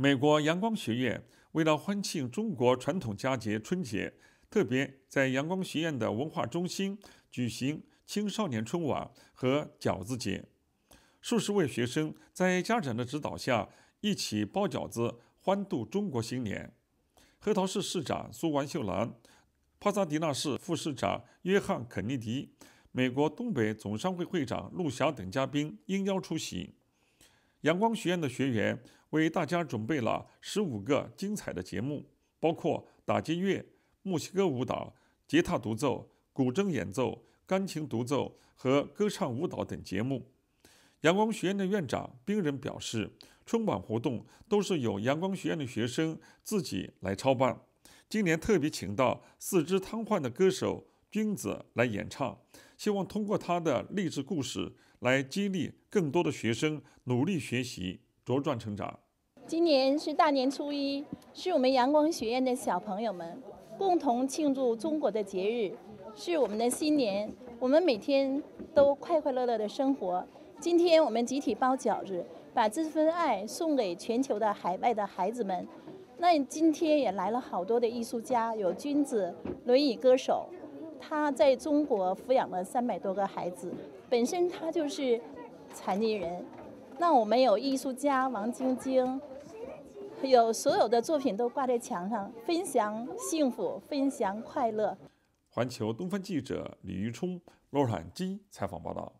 美国阳光学院为了欢庆中国传统佳节春节，特别在阳光学院的文化中心举行青少年春晚和饺子节。数十位学生在家长的指导下，一起包饺子，欢度中国新年。核桃市市长苏完秀兰、帕萨迪纳市副市长约翰肯尼迪、美国东北总商会会长陆霞等嘉宾应邀出席。阳光学院的学员为大家准备了十五个精彩的节目，包括打击乐、墨西哥舞蹈、吉他独奏、古筝演奏、钢琴独奏和歌唱舞蹈等节目。阳光学院的院长冰人表示，春晚活动都是由阳光学院的学生自己来操办。今年特别请到四肢瘫痪的歌手君子来演唱，希望通过他的励志故事来激励更多的学生努力学习、茁壮成长。今年是大年初一，是我们阳光学院的小朋友们共同庆祝中国的节日，是我们的新年。我们每天都快快乐乐的生活。今天我们集体包饺子，把这份爱送给全球的海外的孩子们。那今天也来了好多的艺术家，有君子轮椅歌手，他在中国抚养了三百多个孩子，本身他就是残疾人。那我们有艺术家王晶晶，有所有的作品都挂在墙上，分享幸福，分享快乐。环球东方记者李玉冲、洛尔基采访报道。